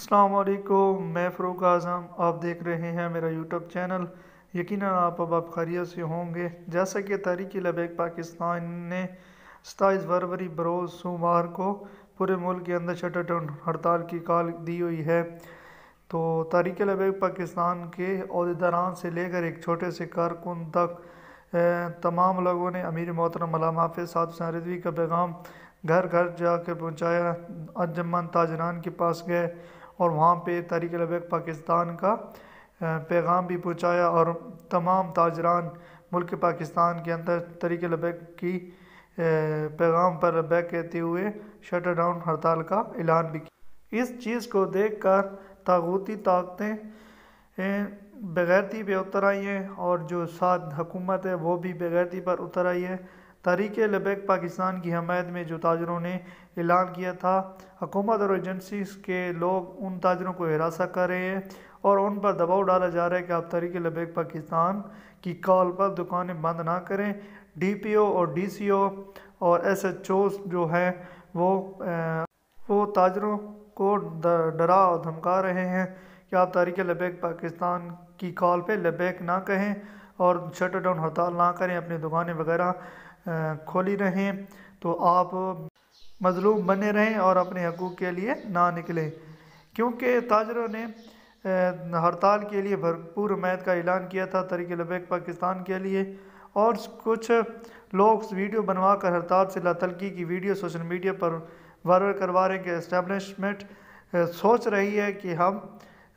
असलकुम मैं फ़रूक आज़म, आप देख रहे हैं मेरा यूट्यूब चैनल यकीन आप अब आप खैरियत से होंगे। जैसा कि तहरीक लबैक पाकिस्तान ने सताईस फरवरी बरोज़ सोमवार को पूरे मुल्क के अंदर शटर डाउन हड़ताल की कॉल दी हुई है। तो तहरीक लबैक पाकिस्तान के अहदेदारान से लेकर एक छोटे से कारकुन तक तमाम लोगों ने अमीर मोहतरम मलाम हाफिज साद रिजवी का पैगाम घर घर जाकर पहुँचाया। अंजमन ताजरान के पास गए। और वहाँ पे तहरीक लबैक पाकिस्तान का पैगाम भी पहुँचाया और तमाम ताजरान मुल्क पाकिस्तान के अंदर तहरीक लबैक की पैगाम पर लबैक कहते हुए शटर डाउन हड़ताल का ऐलान भी किया। इस चीज़ को देख कर तागूती ताकतें बेगैरती पे उतर आई हैं और जो साथ हुकूमत है वो भी बेगैरती पर उतर आई है। तहरीक लबैक पाकिस्तान की हमायत में जो ताजरों ने ऐलान किया था हकूमत और एजेंसी के लोग उन ताजरों को हिरासा कर रहे हैं और उन पर दबाव डाला जा रहा है कि आप तहरीक लबैक पाकिस्तान की कॉल पर दुकानें बंद ना करें। डी पी ओ और डी सी ओ और एस एच ओ जो हैं वो आ, वो ताजरों को डरा और धमका रहे हैं कि आप तहरीक लबैक पाकिस्तान की कॉल पे लबैक ना कहें और शटर डाउन हड़ताल ना करें अपनी दुकानें वगैरह खोली रहें तो आप मज़लूम बने रहें और अपने हकूक़ के लिए ना निकलें। क्योंकि ताजरों ने हड़ताल के लिए भरपूर हमायत का ऐलान किया था तरीके लबैक पाकिस्तान के लिए। और कुछ लोग वीडियो बनवा कर हड़ताल से लातलकी की वीडियो सोशल मीडिया पर वायरल करवा रहे हैं कि इस्टेबलिशमेंट सोच रही है कि हम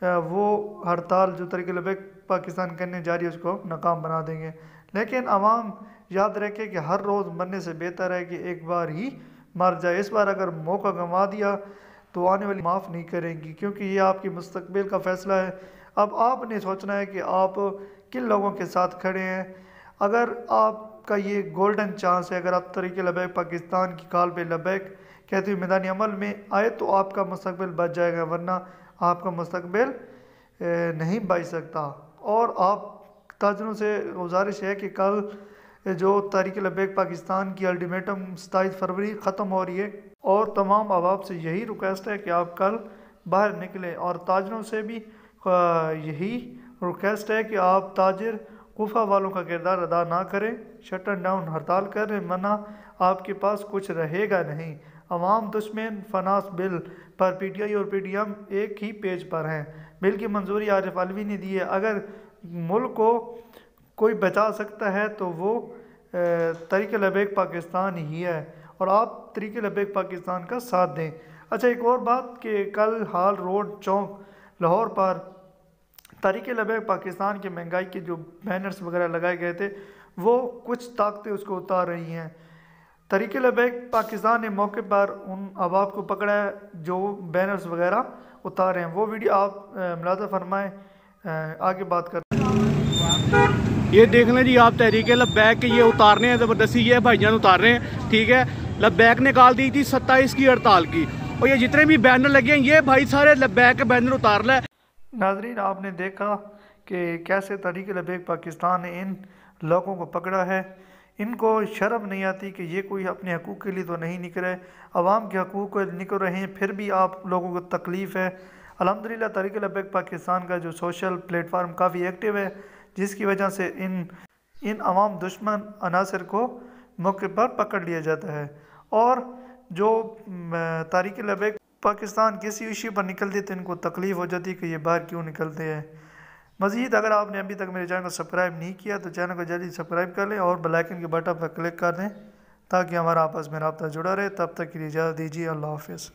वो हड़ताल जो तरीके लबैक पाकिस्तान करने जा रही है उसको नाकाम बना देंगे। लेकिन आवाम याद रखे कि हर रोज़ मरने से बेहतर है कि एक बार ही मर जाए। इस बार अगर मौका गंवा दिया तो आने वाली माफ़ नहीं करेंगी, क्योंकि ये आपकी मुस्तबिल का फ़ैसला है। अब आपने सोचना है कि आप किन लोगों के साथ खड़े हैं? अगर आपका ये गोल्डन चांस है, अगर आप तरीके लबैक, पाकिस्तान की काल पे लबैक कहते हुए मैदानी अमल में आए तो आपका मुस्तबिल बच जाएगा, वरना आपका मुस्तबिल नहीं बच सकता। और आप ताजरों से गुजारिश है कि कल जो तारीख लबैक पाकिस्तान की अल्टीमेटम सताईस फरवरी ख़त्म हो रही है और तमाम अहबाब से यही रिक्वेस्ट है कि आप कल बाहर निकलें और ताजरों से भी यही रिक्वेस्ट है कि आप ताजर कुफा वालों का किरदार अदा ना करें शटर डाउन हड़ताल करें मना आपके पास कुछ रहेगा नहीं। अवाम दुश्मन फनास बिल पर पी टी आई और पी टी एम एक ही पेज पर हैं। बिल की मंजूरी आरिफ अलवी ने दी है। अगर मुल्क को कोई बचा सकता है तो वो तरीके लबैक पाकिस्तान ही है और आप तरीके लबैक पाकिस्तान का साथ दें। अच्छा एक और बात कि कल हाल रोड चौक लाहौर पर तरीके लबैक पाकिस्तान के महँगाई के जो बैनर्स वगैरह लगाए गए थे, वो कुछ ताकतें उसको उतार रही हैं। तरीके लबैक पाकिस्तान ने मौके पर उन अहबाब को पकड़ा है जो बैनर्स वगैरह उतार रहे हैं। वो वीडियो आप मुलाजा फरमाएँ आगे बात करते ये देख लें जी आप तहरीक लबैक के ये उतारने हैं ज़बरदस्ती ये भाईजान उतार रहे हैं ठीक है? लबैक निकाल दी थी सत्ताईस की हड़ताल की और ये जितने भी बैनर लगे हैं ये भाई सारे लबैक के बैनर उतार लें। नाजरीन आपने देखा कि कैसे तहरीक लबैक पाकिस्तान ने इन लोगों को पकड़ा है। इनको शर्म नहीं आती कि ये कोई अपने हकूक़ के लिए तो नहीं निकले। आवाम के हकूक़ निकल रहे हैं, फिर भी आप लोगों को तकलीफ़ है। अलहमदिल्ला तरीके लबैक पाकिस्तान का जो सोशल प्लेटफार्म काफ़ी एक्टिव है, जिसकी वजह से इन इन अवाम दुश्मन अनासर को मौके पर पकड़ लिया जाता है। और जो तारीख लबैक पाकिस्तान किसी इशू पर निकलते तो इनको तकलीफ़ हो जाती है कि ये बाहर क्यों निकलते हैं। मज़ीद अगर आपने अभी तक मेरे चैनल को सब्सक्राइब नहीं किया तो चैनल को जल्दी सब्सक्राइब कर लें और बेलाइकन के बटन पर क्लिक कर दें ताकि हमारा आपस में रबता जुड़ा रहे। तब तक के लिए इजाज़त दीजिए। अल्लाह हाफिज़।